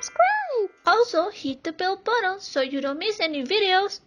subscribe. Also, hit the bell button so you don't miss any videos.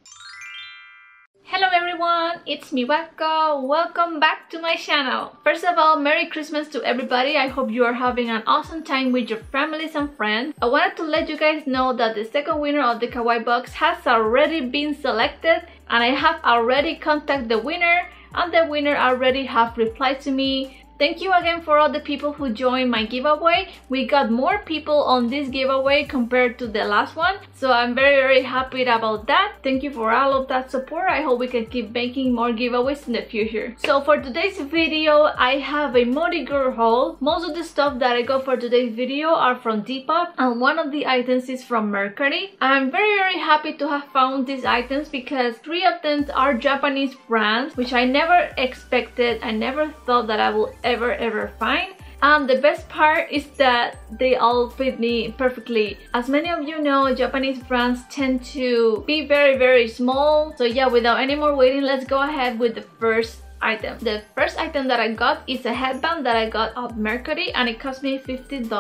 Hello everyone, it's me. Welcome back to my channel. First of all, Merry Christmas to everybody. I hope you are having an awesome time with your families and friends. I wanted to let you guys know that the second winner of the Kawaii box has already been selected and I have already contacted the winner and the winner already have replied to me Thank you again for all the people who joined my giveaway. We got more people on this giveaway compared to the last one. So I'm very, very happy about that. Thank you for all of that support. I hope we can keep making more giveaways in the future. So for today's video, I have a Mori Girl haul. Most of the stuff that I got for today's video are from Depop and one of the items is from Mercari. I'm very, very happy to have found these items because three of them are Japanese brands, which I never expected. I never thought that I will ever ever ever find and the best part is that they all fit me perfectly. As many of you know, Japanese brands tend to be very very small. So yeah, without any more waiting, let's go ahead with the first item. The first item that I got is a headband that I got at Mercari and it cost me $50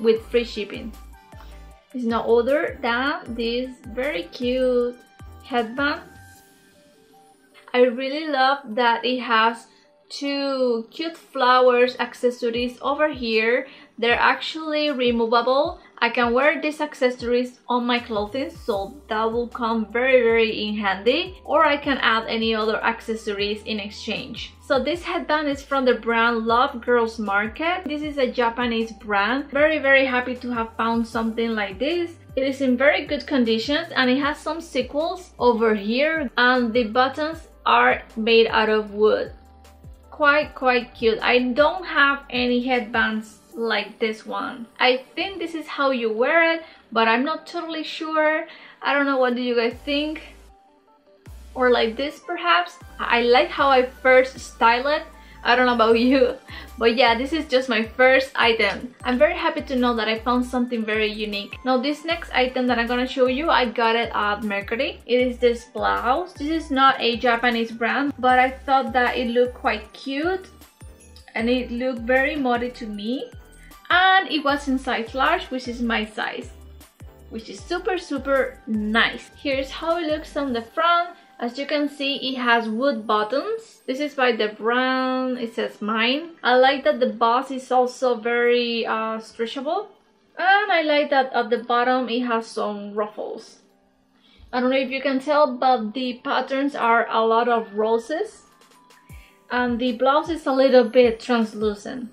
with free shipping. It's no other than this very cute headband. I really love that it has two cute flowers accessories over here. They're actually removable. I can wear these accessories on my clothing so that will come very very in handy or I can add any other accessories in exchange. So this headband is from the brand Love Girls Market. This is a Japanese brand. Very very happy to have found something like this. It is in very good conditions and it has some sequels over here and the buttons are made out of wood quite quite cute. I don't have any headbands like this one. I think this is how you wear it but i'm not totally sure. I don't know what do you guys think. Or like this perhaps. I like how i first style it I don't know about you, but yeah, this is just my first item. I'm very happy to know that I found something very unique. Now this next item that I'm gonna show you, I got it at Mercari. It is this blouse. This is not a Japanese brand, but I thought that it looked quite cute and it looked very mori to me. And it was in size large, which is my size, which is super, super nice. Here's how it looks on the front. As you can see, it has wood buttons. This is by the brand, it says mine. I like that the boss is also very uh, stretchable. And I like that at the bottom it has some ruffles. I don't know if you can tell, but the patterns are a lot of roses. And the blouse is a little bit translucent.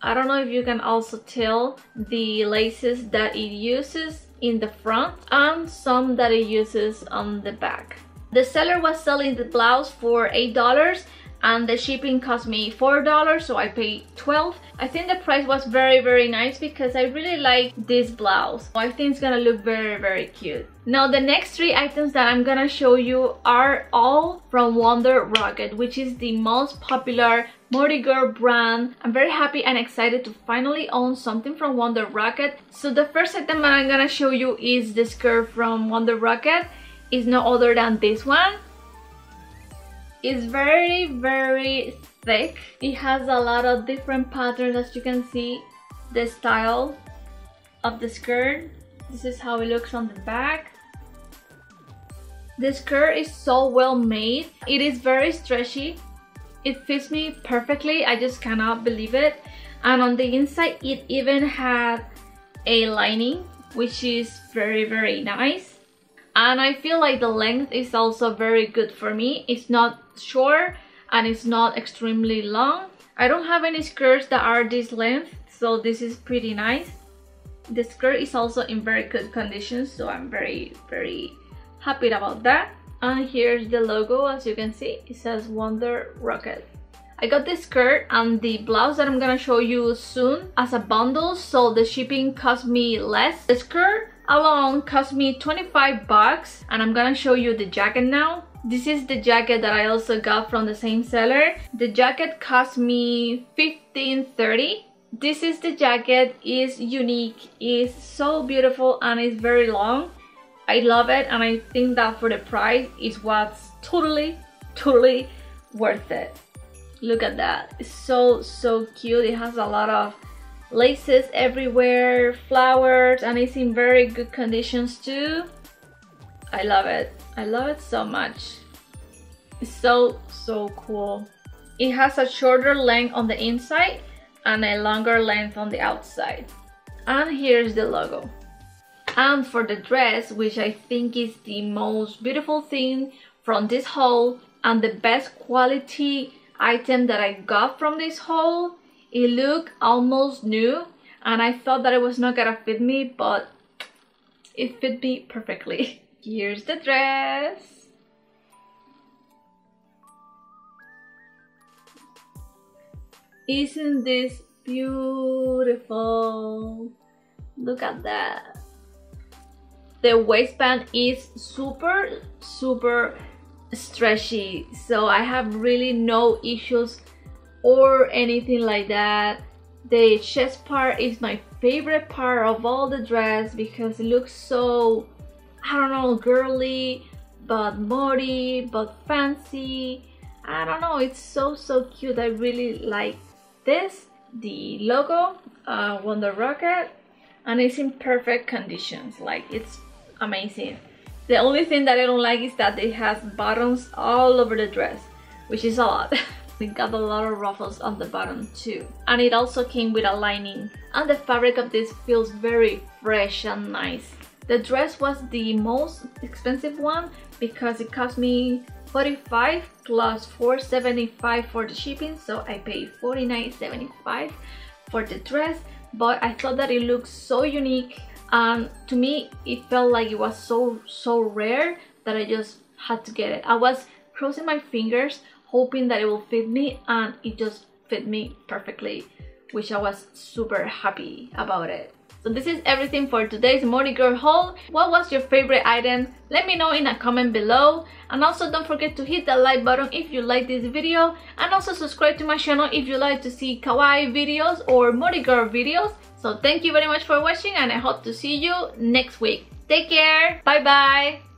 I don't know if you can also tell the laces that it uses in the front and some that it uses on the back. The seller was selling the blouse for $8 and the shipping cost me $4 so I paid 12 I think the price was very very nice because I really like this blouse I think it's gonna look very very cute now the next three items that I'm gonna show you are all from Wonder Rocket which is the most popular Mori Girl brand. I'm very happy and excited to finally own something from Wonder Rocket. So the first item that I'm gonna show you is this skirt from Wonder Rocket is no other than this one. It's very, very thick. It has a lot of different patterns as you can see. The style of the skirt. This is how it looks on the back. The skirt is so well made. It is very stretchy. It fits me perfectly. I just cannot believe it. And on the inside, it even had a lining, which is very, very nice and I feel like the length is also very good for me. It's not short and it's not extremely long. I don't have any skirts that are this length, so this is pretty nice. The skirt is also in very good condition, so I'm very, very happy about that. And here's the logo, as you can see, it says Wonder Rocket. I got this skirt and the blouse that I'm gonna show you soon as a bundle, so the shipping cost me less. The skirt alone cost me 25 bucks and I'm gonna show you the jacket now. This is the jacket that I also got from the same seller. The jacket cost me 15.30. This is the jacket, is unique, is so beautiful and it's very long. I love it and I think that for the price is what's totally, totally worth it. Look at that. It's so, so cute. It has a lot of laces everywhere, flowers, and it's in very good conditions too. I love it. I love it so much. It's so, so cool. It has a shorter length on the inside and a longer length on the outside. And here's the logo. And for the dress, which I think is the most beautiful thing from this haul and the best quality item that I got from this haul, it looked almost new and I thought that it was not gonna fit me, but it fit me perfectly. Here's the dress. Isn't this beautiful? Look at that. The waistband is super, super stretchy. So I have really no issues or anything like that. The chest part is my favorite part of all the dress because it looks so, I don't know, girly, but mori, but fancy. I don't know, it's so, so cute. I really like this, the logo, uh, Wonder Rocket, and it's in perfect conditions. Like, it's amazing. The only thing that I don't like is that it has buttons all over the dress, which is a lot. We got a lot of ruffles on the bottom too. And it also came with a lining. And the fabric of this feels very fresh and nice. The dress was the most expensive one because it cost me 45 plus 475 for the shipping so I paid 49.75 for the dress but I thought that it looked so unique and to me it felt like it was so so rare that I just had to get it. I was crossing my fingers hoping that it will fit me and it just fit me perfectly which I was super happy about it. So this is everything for today's Mori Girl haul. What was your favorite item? Let me know in a comment below. And also don't forget to hit that like button if you like this video. And also subscribe to my channel if you like to see kawaii videos or Mori Girl videos. So thank you very much for watching and I hope to see you next week. Take care. Bye bye.